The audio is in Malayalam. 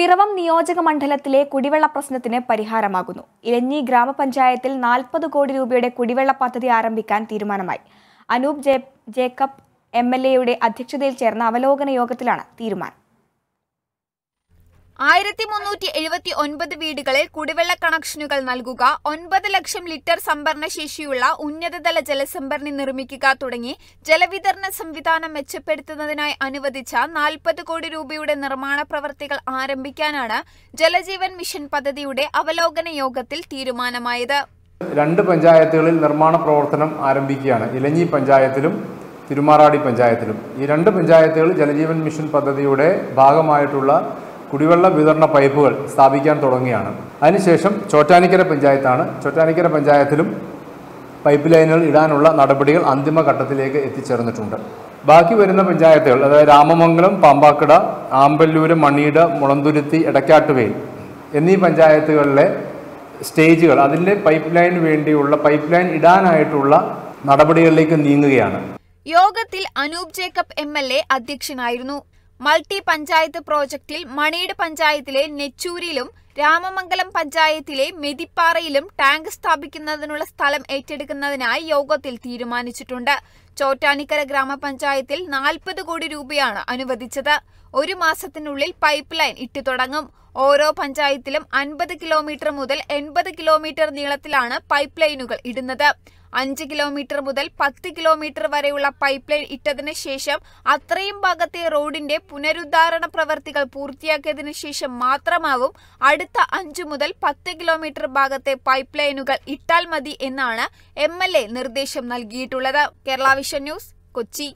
പിറവം നിയോജക മണ്ഡലത്തിലെ കുടിവെള്ള പ്രശ്നത്തിന് പരിഹാരമാകുന്നു. ഇലഞ്ഞി ഗ്രാമപഞ്ചായത്തിൽ നാൽപ്പത് കോടി രൂപയുടെ കുടിവെള്ള പദ്ധതി ആരംഭിക്കാൻ തീരുമാനമായി. അനൂപ് ജേക്കബ് എം എൽ എയുടെ അധ്യക്ഷതയിൽ ചേർന്ന അവലോകന യോഗത്തിലാണ് തീരുമാനം. ആയിരത്തി മുന്നൂറ്റി എഴുപത്തി ഒൻപത് വീടുകളിൽ കുടിവെള്ള കണക്ഷനുകൾ നൽകുക ഒൻപത് ലക്ഷം ലിറ്റർ സംഭരണ ശേഷിയുള്ള ഉന്നതതല ജലസംഭരണി നിർമ്മിക്കുക തുടങ്ങി ജലവിതരണ സംവിധാനം മെച്ചപ്പെടുത്തുന്നതിനായി അനുവദിച്ച നാൽപ്പത് കോടി രൂപയുടെ നിർമ്മാണ പ്രവർത്തികൾ ആരംഭിക്കാനാണ് ജലജീവൻ മിഷൻ പദ്ധതിയുടെ അവലോകന യോഗത്തിൽ തീരുമാനമായത്. രണ്ട് പഞ്ചായത്തുകളിൽ നിർമ്മാണ പ്രവർത്തനം ആരംഭിക്കുകയാണ്. ഇലഞ്ഞി പഞ്ചായത്തിലും തിരുമാറാടി പഞ്ചായത്തിലും. ഈ രണ്ട് പഞ്ചായത്തുകൾ ജലജീവൻ മിഷൻ പദ്ധതിയുടെ ഭാഗമായിട്ടുള്ള കുടിവെള്ള വിതരണ പൈപ്പുകൾ സ്ഥാപിക്കാൻ തുടങ്ങിയാണ്. അതിനുശേഷം ചോറ്റാനിക്കര പഞ്ചായത്താണ്. ചോറ്റാനിക്കര പഞ്ചായത്തിലും പൈപ്പ് ലൈനുകൾ ഇടാനുള്ള നടപടികൾ അന്തിമഘട്ടത്തിലേക്ക് എത്തിച്ചേർന്നിട്ടുണ്ട്. ബാക്കി വരുന്ന പഞ്ചായത്തുകൾ അതായത് രാമമംഗലം പാമ്പാക്കട ആമ്പല്ലൂര് മണിയിട മുളന്തുരുത്തി എടക്കാട്ടുവേൽ എന്നീ പഞ്ചായത്തുകളിലെ സ്റ്റേജുകൾ അതിന്റെ പൈപ്പ് ലൈന് വേണ്ടിയുള്ള പൈപ്പ് ലൈൻ ഇടാനായിട്ടുള്ള നടപടികളിലേക്ക് നീങ്ങുകയാണ്. യോഗത്തിൽ അനൂപ് ജേക്കബ് എം അധ്യക്ഷനായിരുന്നു. മൾട്ടി പഞ്ചായത്ത് പ്രോജക്റ്റിൽ മണിയുടെ പഞ്ചായത്തിലെ നെച്ചൂരിലും രാമമംഗലം പഞ്ചായത്തിലെ മെതിപ്പാറയിലും ടാങ്ക് സ്ഥാപിക്കുന്നതിനുള്ള സ്ഥലം ഏറ്റെടുക്കുന്നതിനായി യോഗത്തിൽ തീരുമാനിച്ചിട്ടുണ്ട്. ചോറ്റാനിക്കര ഗ്രാമപഞ്ചായത്തിൽ നാൽപ്പത് കോടി രൂപയാണ് അനുവദിച്ചത്. ഒരു മാസത്തിനുള്ളിൽ പൈപ്പ് ലൈൻ ഇട്ടു തുടങ്ങും. ഓരോ പഞ്ചായത്തിലും അൻപത് കിലോമീറ്റർ മുതൽ എൺപത് കിലോമീറ്റർ നീളത്തിലാണ് പൈപ്പ് ലൈനുകൾ ഇടുന്നത്. അഞ്ച് കിലോമീറ്റർ മുതൽ പത്ത് കിലോമീറ്റർ വരെയുള്ള പൈപ്പ് ലൈൻ ഇട്ടതിന് ശേഷം അത്രയും ഭാഗത്തെ റോഡിന്റെ പുനരുദ്ധാരണ പ്രവർത്തികൾ പൂർത്തിയാക്കിയതിനു ശേഷം മാത്രമാവും അടുത്ത അഞ്ചു മുതൽ പത്ത് കിലോമീറ്റർ ഭാഗത്തെ പൈപ്പ് ലൈനുകൾ ഇട്ടാൽ മതി എന്നാണ് എം നിർദ്ദേശം നൽകിയിട്ടുള്ളത്. Kerala vision news Kochi.